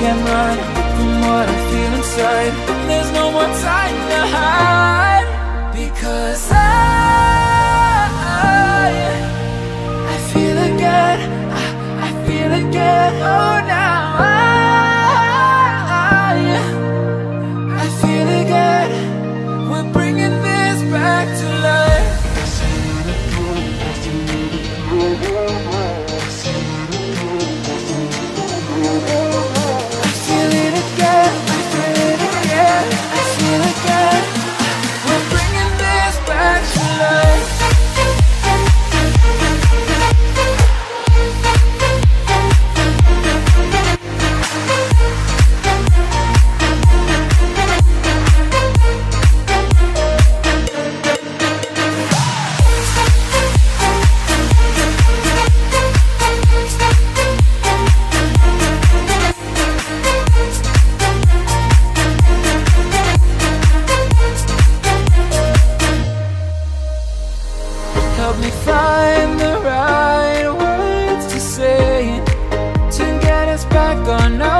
can't run from what I feel inside. There's no more time to hide Because I, I feel again, I, I feel again. back on us.